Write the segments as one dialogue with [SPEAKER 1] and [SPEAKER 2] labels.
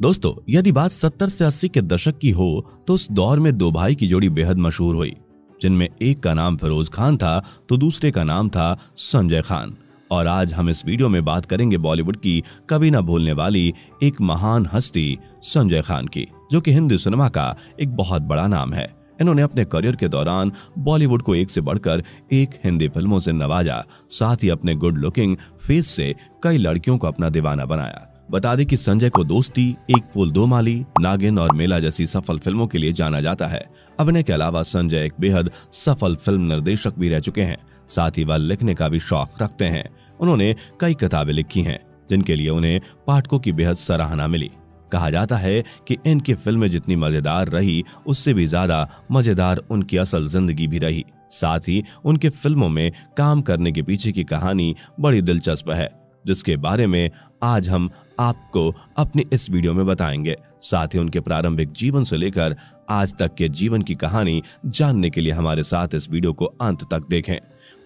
[SPEAKER 1] दोस्तों, यदि बात 70 से 80 के दशक की हो तो उस दौर में दो भाई की जोड़ी बेहद मशहूर हुई, जिनमें एक का नाम फिरोज खान था तो दूसरे का नाम था संजय खान। और आज हम इस वीडियो में बात करेंगे बॉलीवुड की कभी ना भूलने वाली एक महान हस्ती, संजय खान की, जो कि हिंदी सिनेमा का एक बहुत बड़ा नाम है। इन्होंने अपने करियर के दौरान बॉलीवुड को एक से बढ़कर एक हिंदी फ़िल्मों से नवाजा, साथ ही अपने गुड लुकिंग फेस से कई लड़कियों को अपना दीवाना बनाया। बता दें कि संजय को दोस्ती, एक फूल दो माली, नागिन और मेला जैसी सफल फ़िल्मों के लिए जाना जाता है। अभिनय के अलावा संजय एक बेहद सफल फ़िल्म निर्देशक भी रह चुके हैं। साथ ही वह लिखने का भी शौक रखते हैं। उन्होंने कई किताबें लिखी हैं, जिनके लिए उन्हें पाठकों की बेहद सराहना मिली। कहा जाता है कि इनकी फ़िल्में जितनी मज़ेदार रही, उससे भी ज़्यादा मज़ेदार उनकी असल ज़िंदगी भी रही। साथ ही उनके फ़िल्मों में काम करने के पीछे की कहानी बड़ी दिलचस्प है, जिसके बारे में आज हम आपको अपने इस वीडियो में बताएँगे। साथ ही उनके प्रारंभिक जीवन से लेकर आज तक के जीवन की कहानी जानने के लिए हमारे साथ इस वीडियो को अंत तक देखें।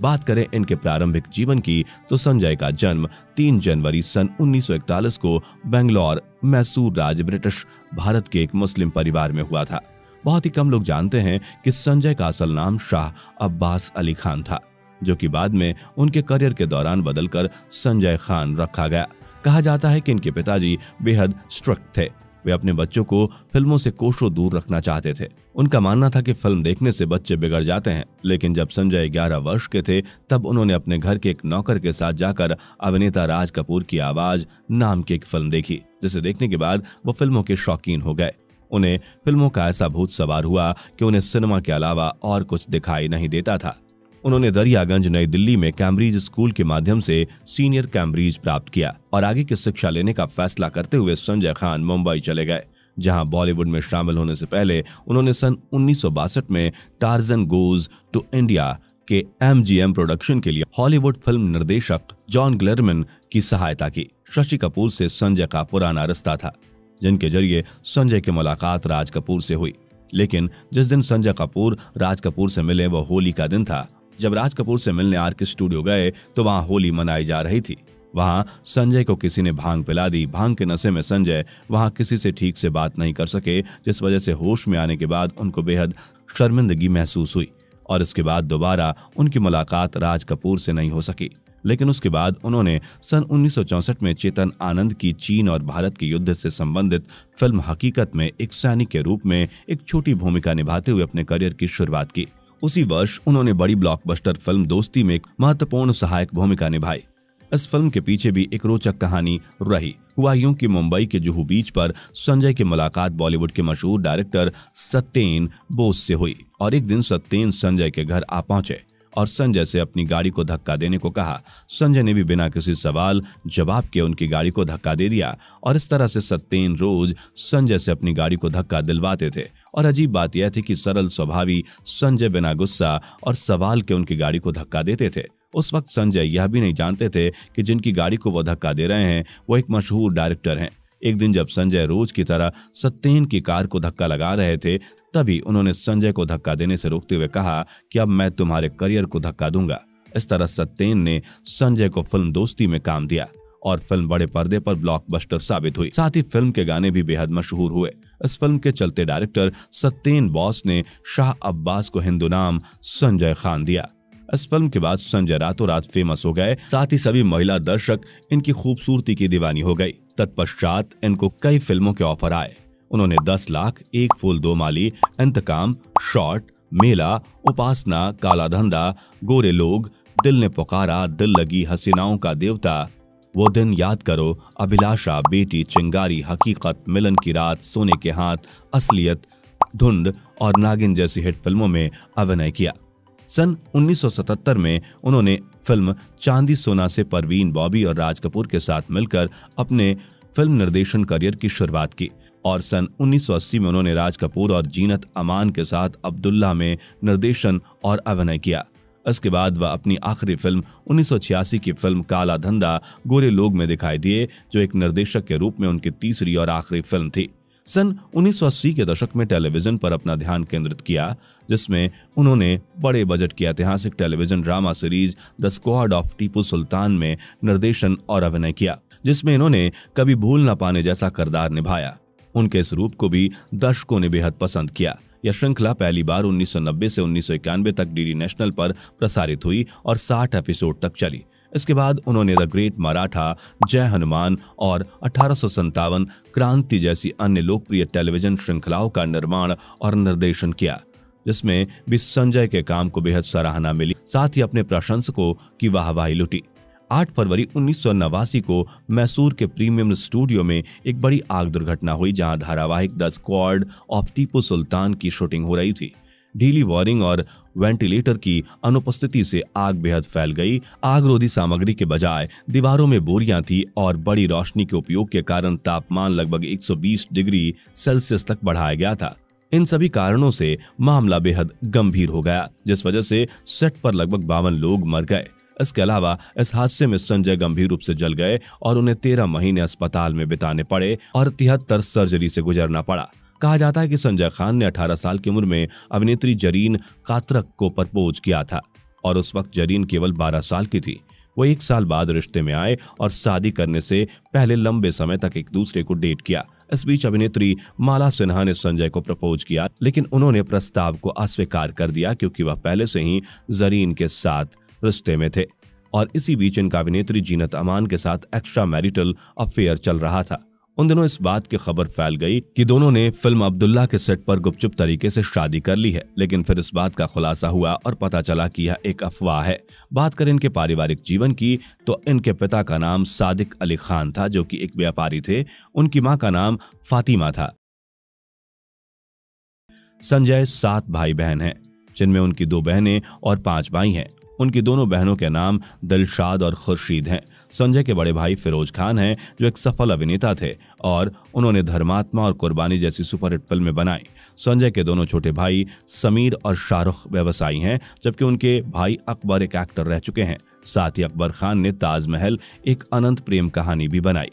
[SPEAKER 1] बात करें इनके प्रारंभिक जीवन की तो संजय का जन्म 3 जनवरी सन 1941 को बेंगलोर, मैसूर राज्य, ब्रिटिश भारत के एक मुस्लिम परिवार में हुआ था। बहुत ही कम लोग जानते हैं कि संजय का असल नाम शाह अब्बास अली खान था, जो कि बाद में उनके करियर के दौरान बदलकर संजय खान रखा गया। कहा जाता है कि इनके पिताजी बेहद स्ट्रिक्ट थे। वे अपने बच्चों को फ़िल्मों से कोशों दूर रखना चाहते थे। उनका मानना था कि फ़िल्म देखने से बच्चे बिगड़ जाते हैं, लेकिन जब संजय 11 वर्ष के थे, तब उन्होंने अपने घर के एक नौकर के साथ जाकर अभिनेता राज कपूर की आवाज़ नाम की एक फ़िल्म देखी, जिसे देखने के बाद वो फ़िल्मों के शौकीन हो गए। उन्हें फ़िल्मों का ऐसा भूत सवार हुआ कि उन्हें सिनेमा के अलावा और कुछ दिखाई नहीं देता था। उन्होंने दरियागंज नई दिल्ली में कैम्ब्रिज स्कूल के माध्यम से सीनियर कैम्ब्रिज प्राप्त किया और आगे की शिक्षा लेने का फैसला करते हुए संजय खान मुंबई चले गए, जहाँ बॉलीवुड में शामिल होने से पहले उन्होंने सन उन्नीस में टार्जन गोज टू इंडिया के एमजीएम प्रोडक्शन के लिए हॉलीवुड फ़िल्म निर्देशक जॉन ग्लेरमन की सहायता की। शशि कपूर से संजय का पुराना रिश्ता था, जिनके ज़रिए संजय की मुलाकात राज कपूर से हुई। लेकिन जिस दिन संजय कपूर, राज कपूर से मिले वह होली का दिन था जब राज कपूर से मिलने आर के स्टूडियो गए तो वहाँ होली मनाई जा रही थी। वहाँ संजय को किसी ने भाँग पिला दी। भाँग के नशे में संजय वहाँ किसी से ठीक से बात नहीं कर सके, जिस वजह से होश में आने के बाद उनको बेहद शर्मिंदगी महसूस हुई और इसके बाद दोबारा उनकी मुलाकात राज कपूर से नहीं हो सकी। लेकिन उसके बाद उन्होंने सन उन्नीस में चेतन आनंद की चीन और भारत के युद्ध से संबंधित फ़िल्म हकीकत में एक सैनिक के रूप में एक छोटी भूमिका निभाते हुए अपने करियर की शुरुआत की। उसी वर्ष उन्होंने बड़ी ब्लॉकबस्टर फ़िल्म दोस्ती में एक महत्वपूर्ण सहायक भूमिका निभाई। इस फ़िल्म के पीछे भी एक रोचक कहानी रही। हुआ यूँ कि मुंबई के जुहू बीच पर संजय की मुलाकात बॉलीवुड के मशहूर डायरेक्टर सत्येन बोस से हुई और एक दिन सत्येन संजय के घर आ पहुँचे और संजय से अपनी गाड़ी को धक्का देने को कहा। संजय ने भी बिना किसी सवाल जवाब के उनकी गाड़ी को धक्का दे दिया और इस तरह से सत्येन रोज संजय से अपनी गाड़ी को धक्का दिलवाते थे। और अजीब बात यह थी कि सरल स्वभावी संजय बिना गुस्सा और सवाल के उनकी गाड़ी को धक्का देते थे। उस वक्त संजय यह भी नहीं जानते थे कि जिनकी गाड़ी को वो धक्का दे रहे हैं, वो एक मशहूर डायरेक्टर हैं। एक दिन जब संजय रोज की तरह सत्येन की कार को धक्का लगा रहे थे, तभी उन्होंने संजय को धक्का देने से रोकते हुए कहा कि अब मैं तुम्हारे करियर को धक्का दूँगा। इस तरह सत्येन ने संजय को फ़िल्म दोस्ती में काम दिया और फ़िल्म बड़े पर्दे पर ब्लॉकबस्टर साबित हुई। साथ ही फ़िल्म के गाने भी बेहद मशहूर हुए। इस फ़िल्म के चलते डायरेक्टर सत्येन बॉस ने शाह अब्बास को हिंदू नाम संजय खान दिया। इस फ़िल्म के बाद संजय रातों रात फ़ेमस हो गए। साथ ही सभी महिला दर्शक इनकी खूबसूरती की दीवानी हो गई। तत्पश्चात इनको कई फ़िल्मों के ऑफ़र आए। उन्होंने दस लाख, एक फूल, दो माली, इंतकाम शॉर्ट मेला, उपासना, काला धंधा, गोरे लोग, दिल ने पुकारा, दिल लगी हसीनाओं का देवता वो दिन याद करो, अभिलाषा, बेटी, चिंगारी, हकीकत, मिलन की रात, सोने के हाथ, असलियत, धुंध और नागिन जैसी हिट फ़िल्मों में अभिनय किया। सन 1977 में उन्होंने फ़िल्म चांदी सोना से परवीन, बॉबी और राज कपूर के साथ मिलकर अपने फ़िल्म निर्देशन करियर की शुरुआत की और सन 1980 में उन्होंने राज कपूर और जीनत अमान के साथ अब्दुल्ला में निर्देशन और अभिनय किया। इसके बाद वह अपनी आखिरी फ़िल्म 1986 की फ़िल्म काला धंधा गोरे लोग में दिखाई दिए, जो एक निर्देशक के रूप में उनकी तीसरी और आखिरी फ़िल्म थी। सन 1980 के दशक में टेलीविज़न पर अपना ध्यान केंद्रित किया, जिसमें उन्होंने बड़े बजट की ऐतिहासिक television drama series the sword of Tipu Sultan में निर्देशन और अभिनय किया, जिसमें इन्होंने कभी भूल न पाने जैसा किरदार निभाया। उनके इस रूप को भी दर्शकों ने बेहद पसंद किया। यह श्रृंखला पहली बार 1990 से उन्नीस सौ इक्यानबे तक डीडी नेशनल पर प्रसारित हुई और 60 एपिसोड तक चली। इसके बाद उन्होंने द ग्रेट मराठा, जय हनुमान और अठारह क्रांति जैसी अन्य लोकप्रिय टेलीविज़न श्रृंखलाओं का निर्माण और निर्देशन किया, जिसमें भी संजय के काम को बेहद सराहना मिली। साथ ही अपने प्रशंसकों की वाहवाही लुटी। 8 फरवरी उन्नीस सौ नवासी को मैसूर के प्रीमियम स्टूडियो में एक बड़ी आग दुर्घटना हुई, जहाँ धारावाहिक the sword of Tipu Sultan की शूटिंग हो रही थी। ढीली वायरिंग और वेंटिलेटर की अनुपस्थिति से आग बेहद फैल गई। आग रोधी सामग्री के बजाय दीवारों में बोरियाँ थी और बड़ी रोशनी के उपयोग के कारण तापमान लगभग 120 डिग्री सेल्सियस तक बढ़ाया गया था। इन सभी कारणों से मामला बेहद गंभीर हो गया, जिस वजह से सेट पर लगभग बावन लोग मर गए। इसके अलावा इस हादसे में संजय गंभीर रूप से जल गए और उन्हें तेरह महीने अस्पताल में बिताने पड़े और तिहत्तर सर्जरी से गुजरना पड़ा। कहा जाता है कि संजय खान ने 18 साल की उम्र में अभिनेत्री जरीन कातरक को प्रपोज किया था और उस वक्त जरीन केवल 12 साल की थी। वो एक साल बाद रिश्ते में आए और शादी करने से पहले लंबे समय तक एक दूसरे को डेट किया। इस बीच अभिनेत्री माला सिन्हा ने संजय को प्रपोज किया, लेकिन उन्होंने प्रस्ताव को अस्वीकार कर दिया क्योंकि वह पहले से ही जरीन के साथ रिश्ते में थे। और इसी बीच इनका अभिनेत्री जीनत अमान के साथ एक्स्ट्रा मैरिटल अफेयर चल रहा था। उन दिनों इस बात की खबर फैल गई कि दोनों ने फ़िल्म अब्दुल्ला के सेट पर गुपचुप तरीके से शादी कर ली है। लेकिन फिर इस बात का खुलासा हुआ और पता चला कि यह एक अफवाह है। बात करें इनके पारिवारिक जीवन की तो इनके पिता का नाम सादिक अली खान था, जो कि एक व्यापारी थे। उनकी माँ का नाम फातिमा था। संजय सात भाई बहन हैं, जिनमें उनकी दो बहनें और पाँच भाई हैं। उनकी दोनों बहनों के नाम दिलशाद और खुर्शीद हैं। संजय के बड़े भाई फिरोज खान हैं, जो एक सफल अभिनेता थे और उन्होंने धर्मात्मा और कुर्बानी जैसी सुपरहिट फ़िल्में बनाई। संजय के दोनों छोटे भाई समीर और शाहरुख व्यवसायी हैं, जबकि उनके भाई अकबर एक एक्टर रह चुके हैं। साथ ही अकबर खान ने ताजमहल एक अनंत प्रेम कहानी भी बनाई।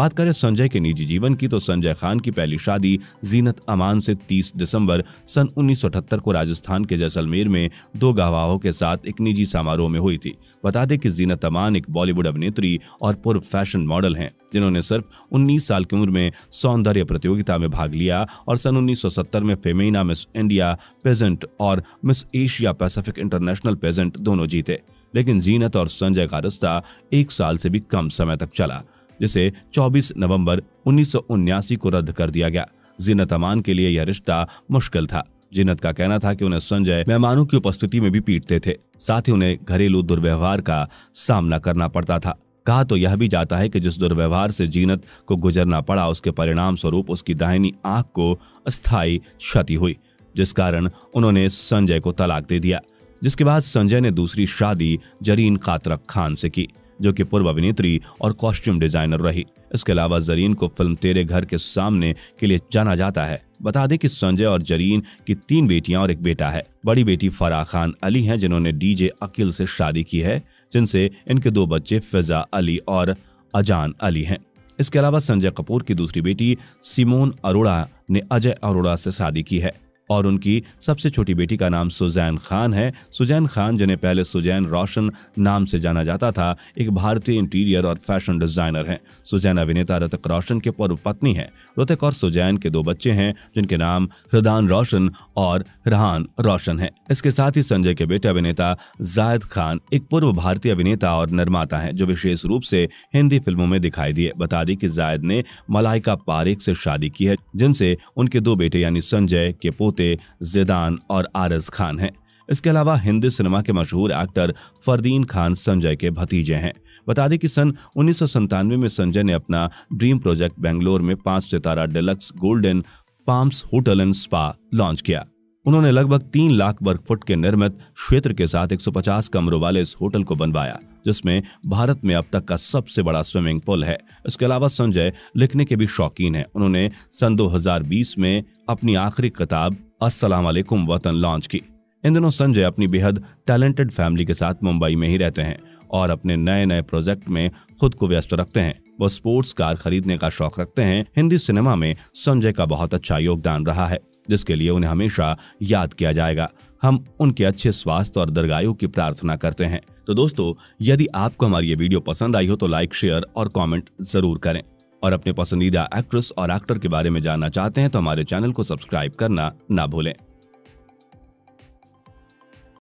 [SPEAKER 1] बात करें संजय के निजी जीवन की तो संजय खान की पहली शादी जीनत अमान से 30 दिसंबर सन 1978 को राजस्थान के जैसलमेर में दो गवाहों के साथ एक निजी समारोह में हुई थी। बता दें कि जीनत अमान एक बॉलीवुड अभिनेत्री और पूर्व फ़ैशन मॉडल हैं, जिन्होंने सिर्फ़ 19 साल की उम्र में सौंदर्य प्रतियोगिता में भाग लिया और सन 1970 में फेमेना मिस इंडिया पेजेंट और Miss Asia Pacific International pageant दोनों जीते। लेकिन जीनत और संजय का रिश्ता एक साल से भी कम समय तक चला। जिसे 24 नवंबर उन्नीस को रद्द कर दिया गया। जीनत अमान के लिए यह रिश्ता मुश्किल था। जिनत का कहना था कि उन्हें संजय मेहमानों की उपस्थिति में भी पीटते थे। साथ ही उन्हें घरेलू दुर्व्यवहार का सामना करना पड़ता था। कहा तो यह भी जाता है कि जिस दुर्व्यवहार से जीनत को गुजरना पड़ा, उसके परिणाम स्वरूप उसकी दाहिनी आँख को अस्थायी क्षति हुई, जिस कारण उन्होंने संजय को तलाक दे दिया। जिसके बाद संजय ने दूसरी शादी जरीन कातरक खान से की। जो कि पूर्व अभिनेत्री और कॉस्ट्यूम डिज़ाइनर रही। इसके अलावा जरीन को फ़िल्म तेरे घर के सामने के लिए जाना जाता है। बता दें कि संजय और जरीन की तीन बेटियाँ और एक बेटा है। बड़ी बेटी फराह खान अली हैं, जिन्होंने डीजे अकिल से शादी की है, जिनसे इनके दो बच्चे फिजा अली और अजान अली हैं। इसके अलावा संजय कपूर की दूसरी बेटी सिमोन अरोड़ा ने अजय अरोड़ा से शादी की है। और उनकी सबसे छोटी बेटी का नाम सुजैन खान है। सुजैन खान, जिन्हें पहले सुजैन रोशन नाम से जाना जाता था, एक भारतीय इंटीरियर और फ़ैशन डिज़ाइनर हैं। सुजैन अभिनेता ऋतिक रोशन के पूर्व पत्नी है। ऋतिक और सुजैन के दो बच्चे हैं, जिनके नाम हृदान रोशन और रहान रोशन है। इसके साथ ही संजय के बेटे अभिनेता जायद खान, एक पूर्व भारतीय अभिनेता और निर्माता है, जो विशेष रूप से हिंदी फ़िल्मों में दिखाई दिए। बता दी कि जायद ने मलाइका पारेख से शादी की है, जिनसे उनके दो बेटे यानी संजय के पोते पोते जिदान और आरज खान हैं। इसके अलावा हिंदी सिनेमा के मशहूर एक्टर फरदीन खान संजय के भतीजे हैं। बता दें कि सन उन्नीस में संजय ने अपना ड्रीम प्रोजेक्ट बेंगलोर में पाँच सितारा deluxe Golden Palms hotel and spa launch किया। उन्होंने लगभग तीन लाख वर्ग फुट के निर्मित क्षेत्र के साथ 150 कमरों वाले इस होटल को बनवाया, जिसमें भारत में अब तक का सबसे बड़ा स्विमिंग पूल है। इसके अलावा संजय लिखने के भी शौकीन हैं। उन्होंने सन 2020 में अपनी आखिरी किताब अस्सलाम वालेकुम वतन लॉन्च की। इन दिनों संजय अपनी बेहद टैलेंटेड फैमिली के साथ मुंबई में ही रहते हैं और अपने नए नए प्रोजेक्ट में खुद को व्यस्त रखते हैं। वो स्पोर्ट्स कार खरीदने का शौक रखते हैं। हिंदी सिनेमा में संजय का बहुत अच्छा योगदान रहा है, जिसके लिए उन्हें हमेशा याद किया जाएगा। हम उनके अच्छे स्वास्थ्य और दीर्घायु की प्रार्थना करते हैं। तो दोस्तों, यदि आपको हमारी ये वीडियो पसंद आई हो तो लाइक, शेयर और कमेंट ज़रूर करें। और अपने पसंदीदा एक्ट्रेस और एक्टर के बारे में जानना चाहते हैं तो हमारे चैनल को सब्सक्राइब करना ना भूलें।